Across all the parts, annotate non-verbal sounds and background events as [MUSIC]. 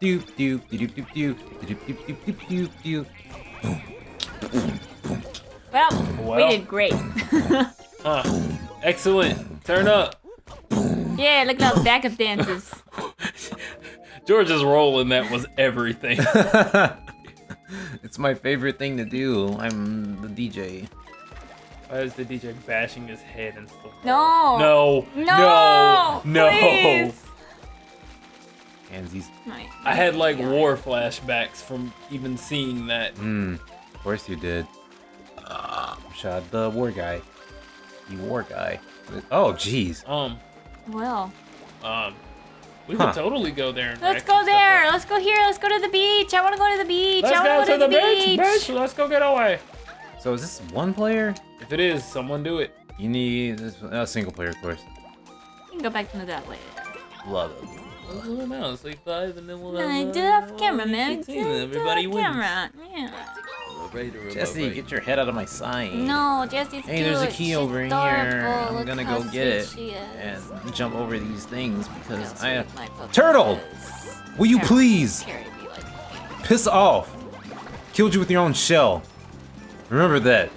Doop doop doop doop doop doop doop doop doop doop doop. Well, Well. we did great. Huh. [LAUGHS] Ah, excellent. Turn up. yeah, look at those backup dances. [LAUGHS] George's role in that was everything. [LAUGHS] it's my favorite thing to do. I'm the DJ. Why is the DJ bashing his head and stuff? No. No. No. No. No. Please. Pansies. My- I had like war flashbacks from even seeing that. Hmm. Of course you did. Shot the war guy. The war guy. Oh, jeez. Um, Well, um, we Huh. could totally go there. And let's go there. Let's go here. Let's go to the beach. I want to go to the beach. Let's I go want to go to go the beach, bitch. Let's go get away. So is this one player? If it is, someone do it. You need this uh, single player, of course. You can go back to that later. Love it. Oh, no, it's like five, and then we'll No, have. do it off camera, man. Do 15, it and everybody off wins. camera. Yeah. Jesse, get your head out of my sight. No, Jesse's Hey, there's a key She's over adorable. here. I'm Look gonna go get it sweet and jump over these things because I sweet my Turtle! is. Will you Carry- please carry like- piss off? Killed you with your own shell. Remember that.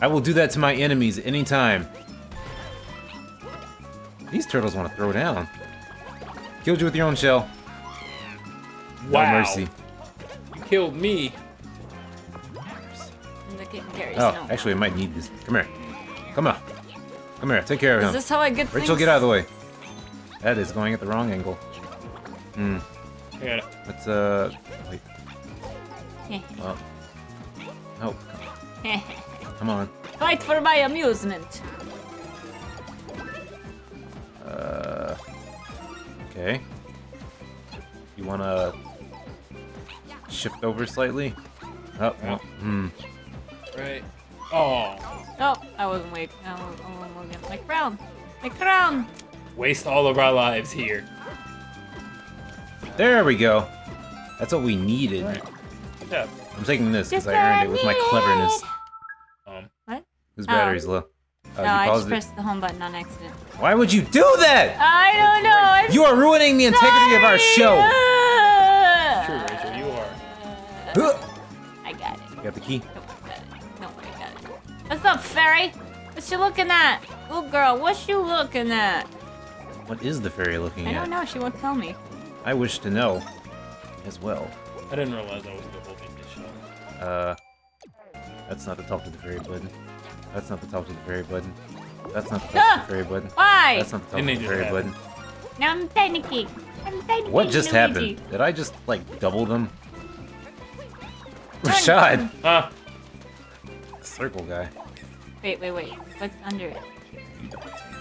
I will do that to my enemies at any time. These turtles want to throw down. Killed you with your own shell. No Wow. mercy. You killed me. I'm the kid who carries Oh, actually, I might need this. Come here. Come on. Come here. Take care of him. Is him. this how I get Rachel, things? get out of the way. That is going at the wrong angle. Hmm. Yeah. got. Let's, uh. Wait. Oh. Oh, [LAUGHS] come on. Fight for my amusement. Okay. You wanna shift over slightly? Oh, well, hmm. Right. Oh, Oh, I wasn't waiting. I was, I wasn't looking. My crown. My crown. waste all of our lives here. There we go. That's what we needed. Right. Good job. I'm taking this because I earned it with my what cleverness. Um, What? Whose Oh. battery's low? Oh, no, I just pressed the home button on accident. Why would you do that? I don't know. I'm You are ruining the integrity of our show. true, sorry. Rachel, you are. Huh. I got it. You got the key? Nope, I got it. Nope, I got it. What's up, fairy? What you looking at? Oh, girl, what you looking at? What is the fairy looking I at? I don't know. She won't tell me. I wish to know as well. I didn't realize I was the holding this show. Uh, that's not the talk to the fairy button. That's not the top of the fairy button. That's not the talk Ah! to the fairy button. Why? That's not the talk Didn't the just fairy happen? button. Now I'm panicking. I'm panicking. What just Luigi. happened? Did I just like double them? Rashad, Huh? circle guy. Wait, wait, wait. What's under it? You don't tell me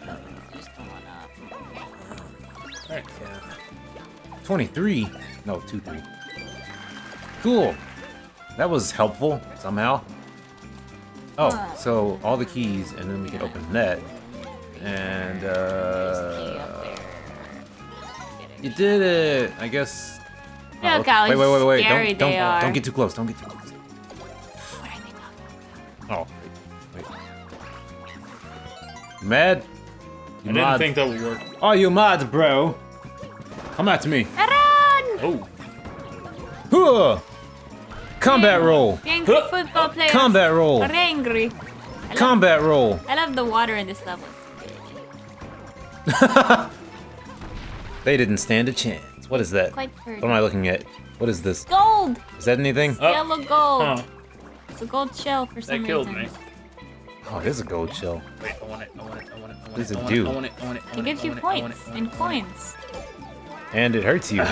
there. Just the one up. Alright. Yeah. 23? No, 2 3. Cool. That was helpful somehow. Oh, so all the keys, and then we can open that. And, There's key up uh. You did it! I guess. Oh, Look how wait, wait, wait, wait! Don't, don't, they are. don't get too close! Don't get too close! What are they talking about? Oh, wait, wait. You mad? I You didn't mad? think that would work. Oh, you mad, bro? Come at me! Run! Oh, Huh! Combat roll! The angry football players Combat roll! are angry. I love, Combat roll! I love the water in this level. They didn't stand a chance. What is that? Quite. What am I looking at? What is this? Gold! Is that anything? Oh. Yellow gold. huh? It's a gold shell for some That killed reason. me. Oh, it is a gold shell. Wait, I want it. I want it. I want it. I want What does it. it I want do? it. I want it. I want it. It gives you want it, I want points it, and want it, I want coins. And it hurts you. [LAUGHS]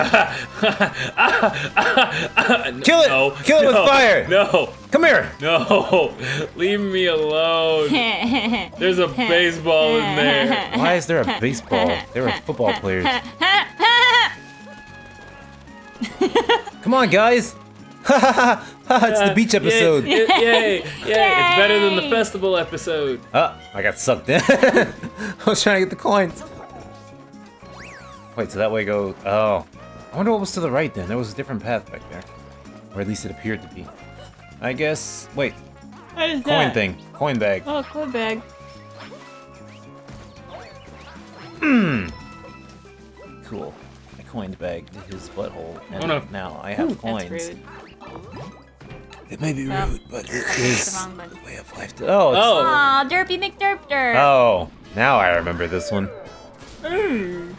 Kill it! No, Kill it with fire! No, Come here! no, [LAUGHS] leave me alone. [LAUGHS] There's a baseball in there. Why is there a baseball? There are football players. Come on, guys! it's the beach episode. Yay! Yay! Yay! It's better than the festival episode. Oh, I got sucked in. I was trying to get the coins. Wait, so that way go. Oh. I wonder what was to the right then. There was a different path back there. Or at least it appeared to be. I guess. Wait, What is coin that? thing. Coin bag. Oh, coin bag. Mmm. Cool. My coins back to his butthole, and Oh, no. now I have That's coins. It may be rude, but it is the wrong button. the way of life. To- oh, it's- Oh. Aw, Derpy McDerpder. oh, now I remember this one. Mm.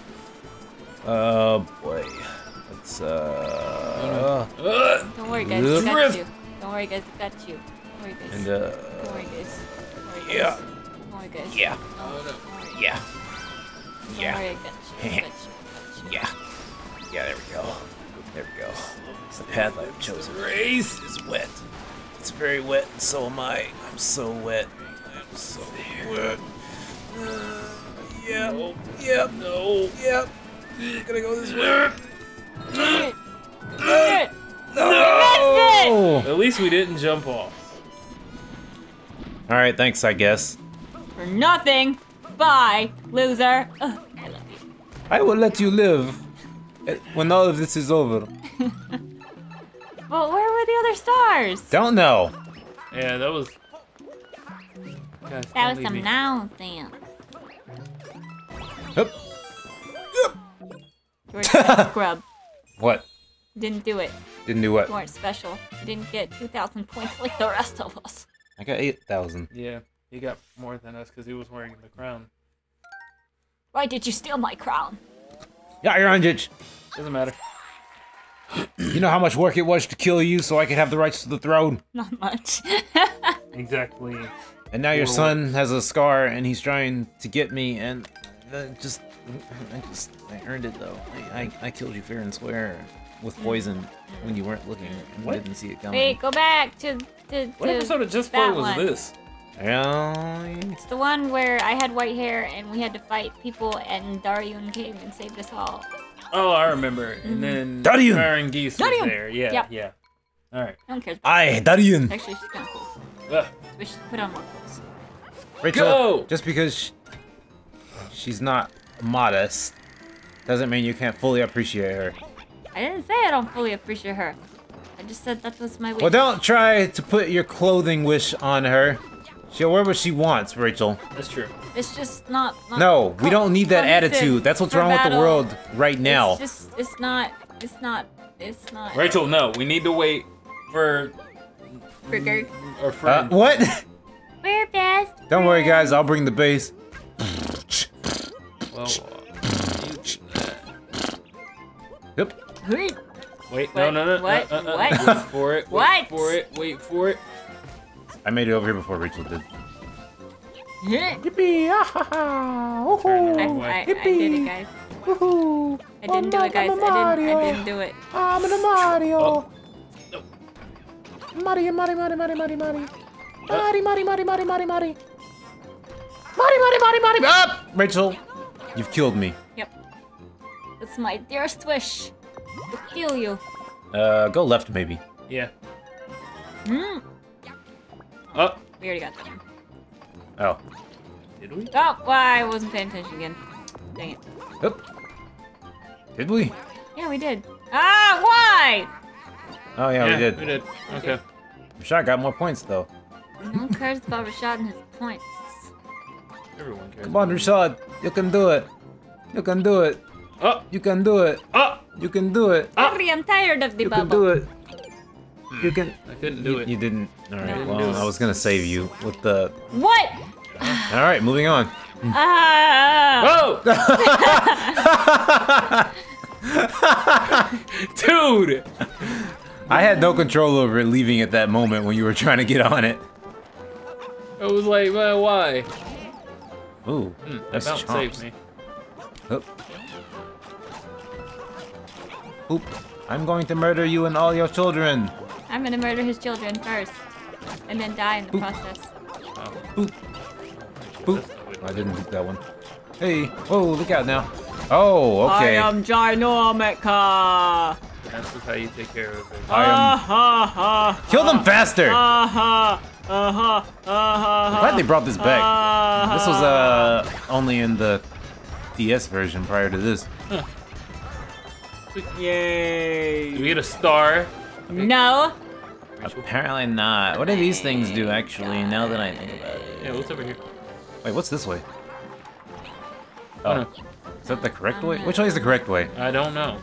Oh boy, it's uh, Uh, Don't worry, guys. I got you. Don't worry, guys. I got you. Don't worry, guys. and Don't uh, worry, guys. Don't worry, guys. yeah, Don't worry, guys. yeah, Don't worry. yeah, Don't yeah. worry, I got you. I got you. I got you. yeah, yeah. There we go. There we go. It's the path I've chosen. race. It's wet. It's very wet, and so am I. I'm so wet. I'm so wet. Uh, yeah. Yep. No. Yep. Gonna go this way. Shit. Shit. No! At least we didn't jump off. All right. Thanks. I guess. For nothing. Bye, loser. Ugh, I love you. I will let you live eh, when all of this is over. [LAUGHS] Well, where were the other stars? Don't know. Yeah, that was. Guys, That was some me. nonsense. Hup. You were just a scrub. [LAUGHS] What? Didn't do it. Didn't do what? You weren't special. You didn't get 2,000 points like the rest of us. I got eight thousand. Yeah, he got more than us because he was wearing the crown. Why did you steal my crown? Yeah, you're on, Ironjich. Doesn't matter. You know how much work it was to kill you so I could have the rights to the throne. Not much. [LAUGHS] Exactly. And now your son has a scar and he's trying to get me and uh, just I just I earned it though. I, I, I killed you fair and square with poison when you weren't looking and What? didn't see it coming. Wait, go back to to, What episode of Just that was one. this? It's the one where I had white hair and we had to fight people and Daryun came and saved us all. Oh, I remember. And then Darian! Baron Geese was Darian! there. Yeah, Yep. yeah. All right. No one cares. I Darian. Actually, she's kind of cool. Ugh. We should put on more clothes. Rachel, Go! just because sh she's not modest doesn't mean you can't fully appreciate her. I didn't say I don't fully appreciate her. I just said that was my wish. Well, don't try to put your clothing wish on her. She'll wear what she wants, Rachel. That's true. It's just not. not No, we don't need that attitude. That's what's for wrong with the world right now. It's just. It's not. It's not. It's not. Rachel, no, we need to wait for Trigger. our Uh, friend. what? [LAUGHS] We're best. Don't worry, guys. I'll bring the bass. Well, Yep. friends. wait, no, What? no, no. What? Uh, uh, uh, What? Wait for it. What? Wait for it. Wait for it. I made it over here before Rachel did. I, Yippee! Ah, ha, ha, Turn woohoo, it I, away. I did it, guys. woohoo. I didn't do it, guys. I didn't. I didn't do it. I'm in a Mario. Oh. No. Mario, Mario, Mario, Mario, Mario, Mario. Mario, Mario, Mario, Mario, Mario, Mario. Mario, Mario, Mario, Mario. Up! Rachel, you've killed me. Yep. It's my dearest wish to kill you. Uh, go left, maybe. Yeah. Hmm. Oh, We already got that one. Oh. did we? Oh, why I wasn't paying attention again. Dang it. Oop. Did we? Yeah, we did. Ah, why? Oh, yeah, we did. We did. Okay. Rashad got more points, though. Who cares about Rashad and his points? Everyone cares. Come on, Rashad. You can do it. You can do it. Oh, You can do it. oh, You can do it. Uh. Hurry, I'm tired of the You can do it. You can. I couldn't do You, it. you didn't. All right. No. Well, I was gonna save you with the. What? [SIGHS] All right, moving on. Ah! Oh! [LAUGHS] Dude! I had no control over it leaving at that moment when you were trying to get on it. I was like, man, why? Ooh, Hmm, that that's bounce saved chomps. me. Oop. Oop. I'm going to murder you and all your children. I'm gonna murder his children first, and then die in the Boop. process. Oh, Boop. Boop. I didn't hit that one. Hey, whoa, look out now. Oh, okay. I am Ginormica. this is how you take care of it. I am- ha ha. Kill them faster! Uh huh. Uh huh. Uh huh. I'm glad they brought this back. This was uh only in the DS version prior to this. [LAUGHS] Yay. Do we get a star? No. Apparently not. What do these things do actually? Now that I think about it. Yeah, what's over here? Wait, what's this way? Oh, Oh, no. Is that the correct way? Which way is the correct way? I don't know.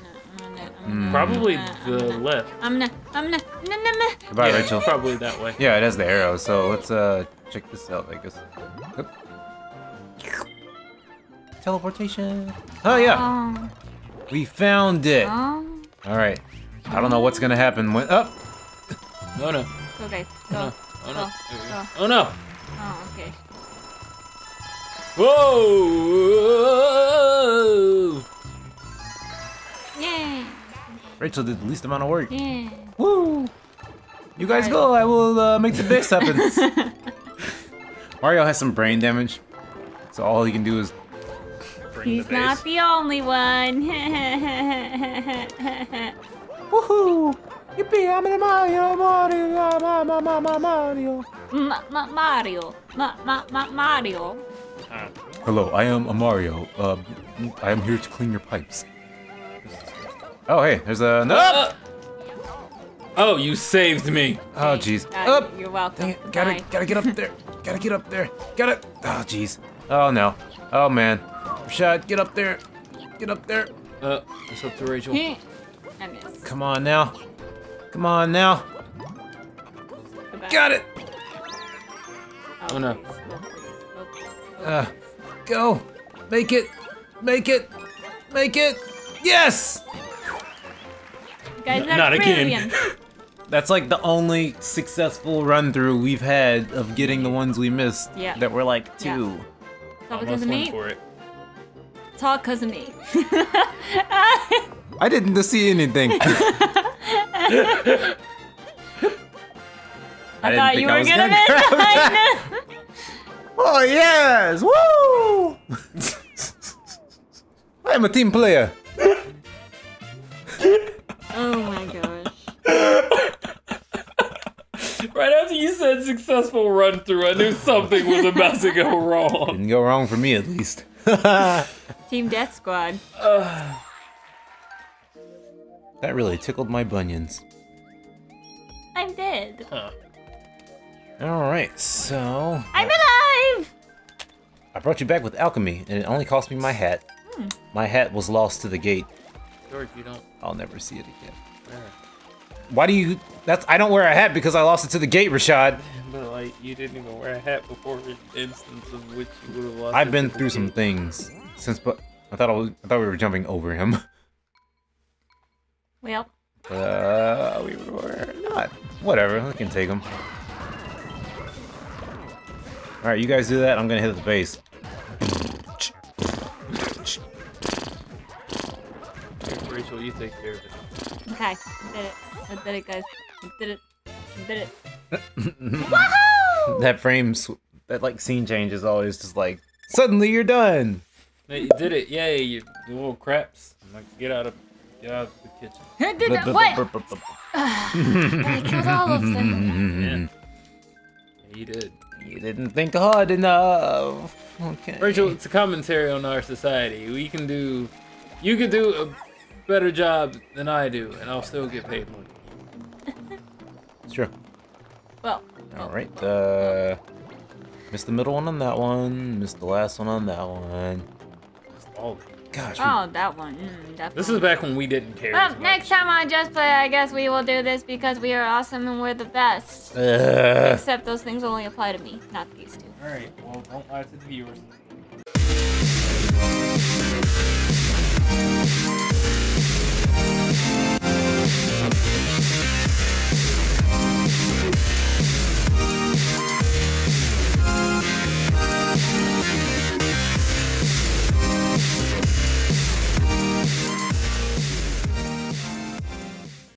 I'm gonna, I'm Hmm. Probably the left. I'm gonna, I'm gonna, no, no, no. Goodbye, Yeah, Rachel. Probably that way. Yeah, it has the arrow, so let's uh check this out, I guess. Oop. Teleportation. Oh yeah, Oh, we found it. oh. Alright. I don't know what's gonna happen when up. No, no. Go, guys. Go. No. Oh no. Go, There we go. go. Oh no. Oh, okay. Whoa! Rachel did the least amount of work. yeah. Woo! You guys Alright. go, I will uh, make the base happen. [LAUGHS] Mario has some brain damage, so all he can do is. He's the not the only one. [LAUGHS] Woohoo! Yippee! I'm in Mario, Mario, Mario, Mario, Mario. Ma- ma- Mario. Ma- ma- ma- Mario. Hello, I am a Mario. Uh, I am here to clean your pipes. Oh, hey, there's a no. Ah! Oh, you saved me. Oh, jeez. Uh, Up. You're welcome. Dang it! Gotta, Bye. gotta get up there. [LAUGHS] Gotta get up there. Gotta. Oh, jeez. Oh no. Oh man. Rashad, get up there. Get up there. Uh, it's up to Rachel. I missed. Come on now. Come on now. Goodbye. Got it. Oh, no. please, please, Uh, go. Make it. Make it. Make it. Yes. Please. Guys, that's not again. [LAUGHS] That's like the only successful run through we've had of getting the ones we missed. Yeah. That were like Yeah. two. It's all because of me. for it. It's all because of me. [LAUGHS] I didn't see anything. [LAUGHS] I, didn't thought you I were gonna gonna miss. grab oh yes! Woo! I am a team player. Oh my gosh. [LAUGHS] Right after you said successful run through, I knew something was about to go [LAUGHS] wrong. Didn't go wrong for me at least. [LAUGHS] Team Death Squad. [SIGHS] That really tickled my bunions. I'm dead. Huh. Alright, so I'm alive! I brought you back with alchemy, and it only cost me my hat. Hmm. My hat was lost to the gate. George, you don't. I'll never see it again. There. Why do you that's I don't wear a hat because I lost it to the gate, Rashad. [LAUGHS] But like, you didn't even wear a hat before an instance of which you would have lost. I've it been to the through some gate. things since but I thought I was I thought we were jumping over him. [LAUGHS] Well, Uh, we were not. Whatever, I can take him. All right, you guys do that. I'm gonna hit the base. Here, Rachel, you take care of it. okay. I did it. I did it, guys. I did it. I did it. [LAUGHS] Woohoo! That frame, sw- that like scene change is always just like suddenly you're done. Hey, you did it! Yay, you, you little craps! I'm like, get out of, get out of the kitchen. I did that. What? [LAUGHS] I killed all of them. Yeah, you did. You didn't think hard enough. Okay. Rachel, it's a commentary on our society. We can do, you could do a better job than I do, and I'll still get paid more. [LAUGHS] Sure. Well, All right. Uh, missed the middle one on that one. Missed the last one on that one. All Gosh. we- oh, that one. Mm, that This one. is back when we didn't care. Well, much. next time on Just Play, I guess we will do this because we are awesome and we're the best. Ugh. Except those things only apply to me, not these two. All right. Well, don't lie to the viewers.